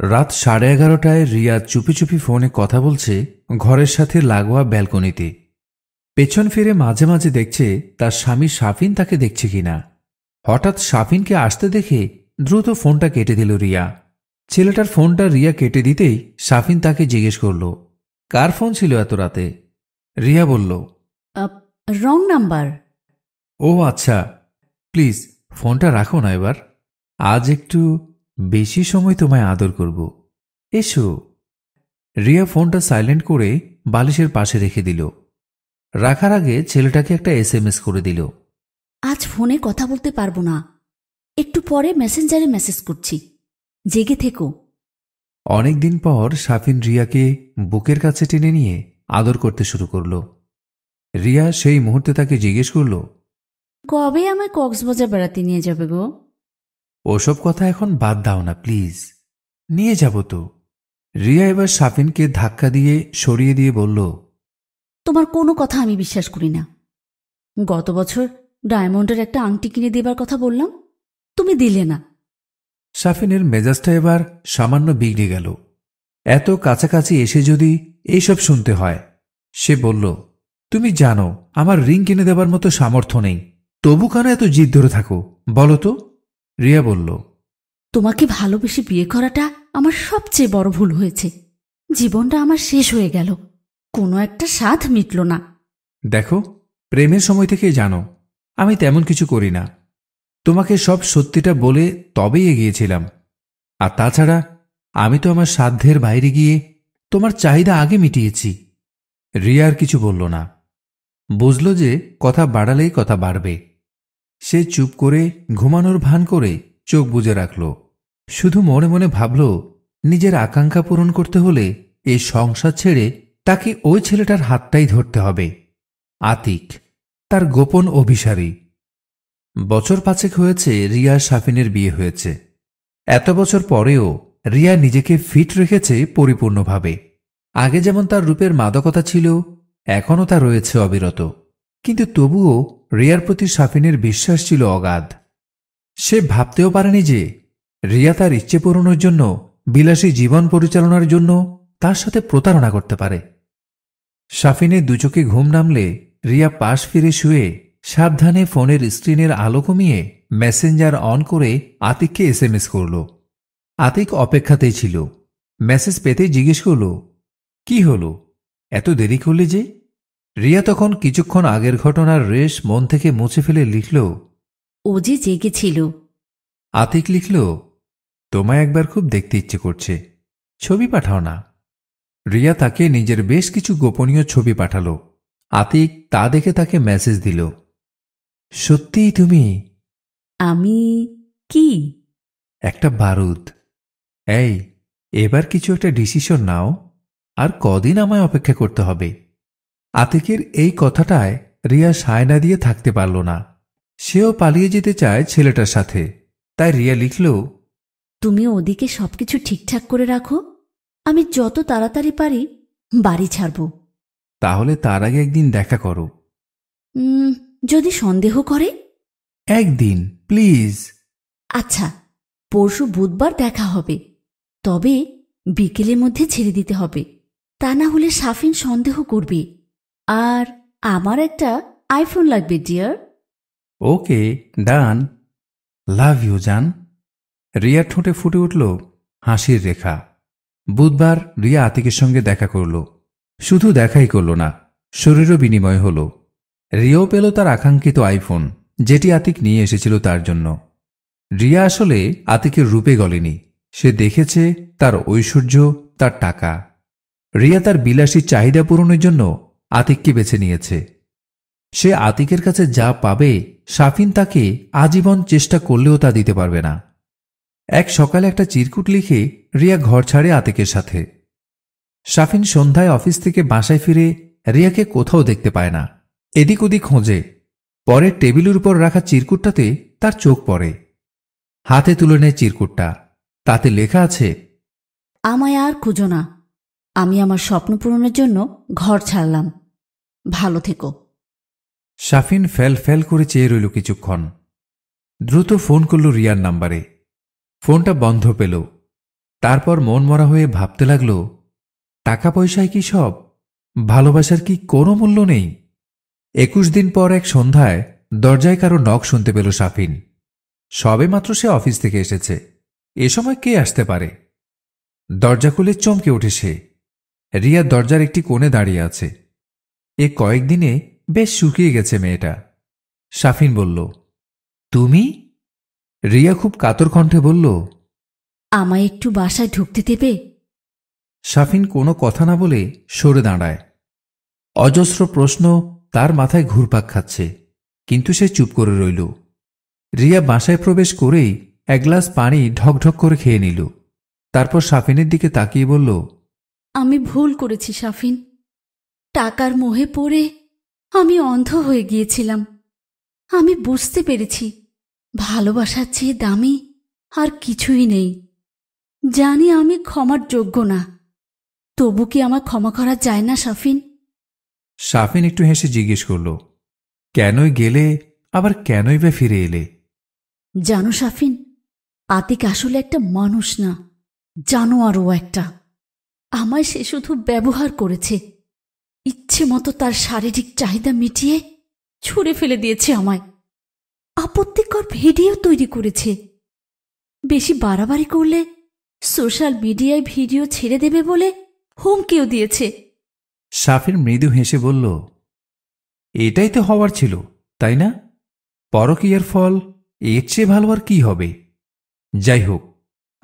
রাত সাড়ে এগারোটায় রিয়া চুপি চুপি ফোনে কথা বলছে ঘরের সাথে লাগোয়া ব্যালকনিতে। পেছন ফিরে মাঝে মাঝে দেখছে তার স্বামী সাফিন তাকে দেখছে কিনা। হঠাৎ সাফিনকে আসতে দেখে দ্রুত ফোনটা কেটে দিল রিয়া। ছেলেটার ফোনটা রিয়া কেটে দিতেই সাফিন তাকে জিজ্ঞেস করল কার ফোন ছিল এত রাতে? রিয়া বলল রং নাম্বার। ও আচ্ছা প্লিজ ফোনটা রাখো না এবার। আজ একটু বেশি সময় তোমায় আদর করব। এসো। রিয়া ফোনটা সাইলেন্ট করে বালিশের পাশে রেখে দিল। রাখার আগে ছেলেটাকে একটা এস এম এস করে দিল। আজ ফোনে কথা বলতে পারব না। একটু পরে মেসেঞ্জারে মেসেজ করছি। জেগে থেকো। অনেকদিন পর সাফিন রিয়াকে বুকের কাছে টেনে নিয়ে আদর করতে শুরু করল। রিয়া সেই মুহূর্তে তাকে জিজ্ঞেস করল কবে আমায় কক্সবাজার বেড়াতে নিয়ে যাবে গো? ওসব কথা এখন বাদ দাও না প্লিজ। নিয়ে যাব তো। রিয়া এবার সাফিনকে ধাক্কা দিয়ে সরিয়ে দিয়ে বলল তোমার কোনো কথা আমি বিশ্বাস করি না। গত বছর ডায়মন্ডের একটা আংটি কিনে দেবার কথা বললাম তুমি দিলে না। সাফিনের মেজাজটা এবার সামান্য বিগড়ে গেল। এত কাছাকাছি এসে যদি এইসব শুনতে হয় সে বলল তুমি জানো আমার রিং কিনে দেবার মতো সামর্থ্য নেই। তবু কেন এত জিদ ধরে থাকো? বলো তো। রিয়া বলল তোমাকে ভালোবেসে বিয়ে করাটা আমার সবচেয়ে বড় ভুল হয়েছে। জীবনটা আমার শেষ হয়ে গেল। কোনো একটা স্বাদ মিটল না। দেখো প্রেমের সময় থেকেই জানো আমি তেমন কিছু করি না। তোমাকে সব সত্যিটা বলে তবেই এগিয়েছিলাম। আর তাছাড়া আমি তো আমার সাধ্যের বাইরে গিয়ে তোমার চাহিদা আগে মিটিয়েছি। রিয়া আর কিছু বলল না। বুঝল যে কথা বাড়ালেই কথা বাড়বে। সে চুপ করে ঘুমানোর ভান করে চোখ বুজে রাখল। শুধু মনে মনে ভাবল, নিজের আকাঙ্ক্ষা পূরণ করতে হলে এই সংসার ছেড়ে তাকে ওই ছেলেটার হাতটাই ধরতে হবে। আতিক, তার গোপন অভিসারী। বছর পাঁচেক হয়েছে রিয়া সাফিনের বিয়ে হয়েছে। এত বছর পরেও রিয়া নিজেকে ফিট রেখেছে পরিপূর্ণভাবে। আগে যেমন তার রূপের মাদকতা ছিল, এখনও তা রয়েছে অবিরত। কিন্তু তবুও রিয়ার প্রতি সাফিনের বিশ্বাস ছিল অগাধ। সে ভাবতেও পারেনি যে রিয়া তার ইচ্ছে পূরণের জন্য বিলাসী জীবন পরিচালনার জন্য তার সাথে প্রতারণা করতে পারে। সাফিনের দুচোখে ঘুম নামলে রিয়া পাশ ফিরে শুয়ে সাবধানে ফোনের স্ক্রিনের আলো কমিয়ে মেসেঞ্জার অন করে আতিককে এস এম এস করল। আতিক অপেক্ষাতেই ছিল। মেসেজ পেতেই জিজ্ঞেস করল, কি হলো? এত দেরি করলে যে? রিয়া তখন কিছুক্ষণ আগের ঘটনার রেশ মন থেকে মুছে ফেলে লিখল ও যে জেগেছিল আতিক লিখল তোমায় একবার খুব দেখতে ইচ্ছে করছে ছবি পাঠাও না। রিয়া তাকে নিজের বেশ কিছু গোপনীয় ছবি পাঠালো। আতিক তা দেখে তাকে মেসেজ দিল সত্যিই তুমি? আমি কি? একটা বারুদ। এই এবার কিছু একটা ডিসিশন নাও আর কদিন আমায় অপেক্ষা করতে হবে। আতিকের এই কথাটায় রিয়া সায়না দিয়ে থাকতে পারল না। সেও পালিয়ে যেতে চায় ছেলেটার সাথে। তাই রিয়া লিখল তুমি ওদিকে সবকিছু ঠিকঠাক করে রাখো। আমি যত তাড়াতাড়ি পারি বাড়ি ছাড়ব। তাহলে তার আগে একদিন দেখা করো। যদি সন্দেহ করে? একদিন প্লিজ। আচ্ছা পরশু বুধবার দেখা হবে। তবে বিকেলের মধ্যে ছেড়ে দিতে হবে। তা না হলে সাফিন সন্দেহ করবে। আর আমার একটা আইফোন লাগবে deer okay, done. Love you জান। রিয়ার ঠোঁটে ফুটে উঠল, হাসির রেখা। বুধবার রিয়া আতিকের সঙ্গে দেখা করল। শুধু দেখাই করল না, শরীরও বিনিময় হল। রিয়াও পেল তার আকাঙ্ক্ষিত আইফোন যেটি আতিক নিয়ে এসেছিল তার জন্য। রিয়া আসলে আতিকের রূপে গলেনি। সে দেখেছে তার ঐশ্বর্য, তার টাকা। রিয়া তার বিলাসী চাহিদা পূরণের জন্য আতিককে বেছে নিয়েছে। সে আতিকের কাছে যা পাবে সাফিন তাকে আজীবন চেষ্টা করলেও তা দিতে পারবে না। এক সকালে একটা চিরকুট লিখে রিয়া ঘর ছাড়ে আতিকের সাথে। সাফিন সন্ধ্যায় অফিস থেকে বাসায় ফিরে রিয়াকে কোথাও দেখতে পায় না। এদিক ওদিক খোঁজে। পরে টেবিলের উপর রাখা চিরকুটটাতে তার চোখ পড়ে। হাতে তুলে নেয় চিরকুটটা। তাতে লেখা আছে, আমায় আর খুঁজো না। আমি আমার স্বপ্ন পূরণের জন্য ঘর ছাড়লাম। ভালো থেকো। সাফিন ফেল ফেল করে চেয়ে রইল কিছুক্ষণ। দ্রুত ফোন করল রিয়ার নাম্বারে। ফোনটা বন্ধ পেল। তারপর মন মরা হয়ে ভাবতে লাগল টাকা পয়সায় কি সব? ভালোবাসার কি কোনো মূল্য নেই? একুশ দিন পর এক সন্ধ্যায় দরজায় কারও নখ শুনতে পেল সাফিন সবে মাত্র সে অফিস থেকে এসেছে। এ সময় কে আসতে পারে? দরজা খুলে চমকে ওঠে সে। রিয়া দরজার একটি কোণে দাঁড়িয়ে আছে। এ কয়েকদিনে বেশ শুকিয়ে গেছে মেয়েটা। সাফিন বলল তুমি? রিয়া খুব কাতর কণ্ঠে বলল আমায় একটু বাসায় ঢুকতে দেবে? সাফিন কোনো কথা না বলে সরে দাঁড়ায়। অজস্র প্রশ্ন তার মাথায় ঘুরপাক খাচ্ছে কিন্তু সে চুপ করে রইল। রিয়া বাসায় প্রবেশ করেই এক গ্লাস পানি ঢকঢক করে খেয়ে নিল। তারপর সাফিনের দিকে তাকিয়ে বলল আমি ভুল করেছি সাফিন টাকার মোহে পড়ে আমি অন্ধ হয়ে গিয়েছিলাম। আমি বুঝতে পেরেছি ভালোবাসার চেয়ে দামি আর কিছুই নেই। জানি আমি ক্ষমার যোগ্য না। তবু কি আমার ক্ষমা করা যায় না সাফিন সাফিন একটু হেসে জিজ্ঞেস করল কেনই গেলে আবার কেনই বা ফিরে এলে? জানো সাফিন আতিক আসলে একটা মানুষ না জানো আরও একটা। আমায় সে শুধু ব্যবহার করেছে। ইচ্ছে মতো তার শারীরিক চাহিদা মিটিয়ে ছুঁড়ে ফেলে দিয়েছে আমায়। আপত্তিকর ভিডিও তৈরি করেছে। বেশি বাড়াবাড়ি করলে সোশ্যাল মিডিয়ায় ভিডিও ছেড়ে দেবে বলে হুমকিও দিয়েছে। সাফিন মৃদু হেসে বলল, এটাই তো হওয়ার ছিল, তাই না? পরকীয়ার ফল, এর চেয়ে ভালো আর কি হবে? যাই হোক,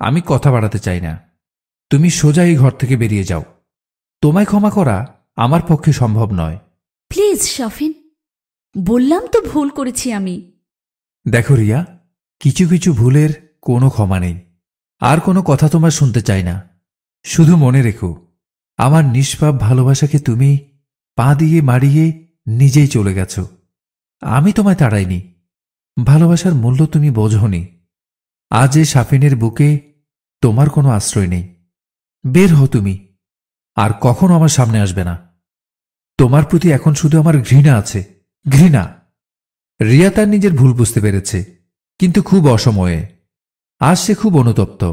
আমি কথা বাড়াতে চাই না। তুমি সোজা এই ঘর থেকে বেরিয়ে যাও। তোমায় ক্ষমা করা আমার পক্ষে সম্ভব নয়। প্লিজ শাফিন। বললাম তো ভুল করেছি আমি। দেখো রিয়া কিছু কিছু ভুলের কোনো ক্ষমা নেই। আর কোনো কথা তোমার শুনতে চাই না। শুধু মনে রেখো আমার নিষ্পাপ ভালোবাসাকে তুমি পা দিয়ে মারিয়ে নিজেই চলে গেছ। আমি তোমায় তাড়াইনি। ভালোবাসার মূল্য তুমি বোঝনি। আজ এ সাফিনের বুকে তোমার কোনো আশ্রয় নেই। বের হও তুমি। আর কখনো আমার সামনে আসবে না। তোমার প্রতি এখন শুধু আমার ঘৃণা আছে, ঘৃণা। রিয়া তার নিজের ভুল বুঝতে পেরেছে, কিন্তু খুব অসময়ে। আজ সে খুব অনুতপ্ত।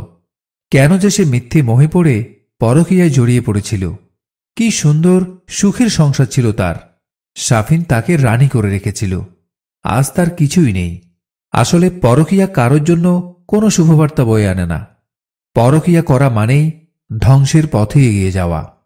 কেন যে সে মিথ্যে মোহে পড়ে, পরকীয়ায় জড়িয়ে পড়েছিল। কি সুন্দর, সুখের সংসার ছিল তার। সাফিন তাকে রানী করে রেখেছিল। আজ তার কিছুই নেই। আসলে পরকীয়া কারোর জন্য কোনো শুভবার্তা বয়ে আনে না। পরকীয়া করা মানেই ধ্বংসের পথে এগিয়ে যাওয়া।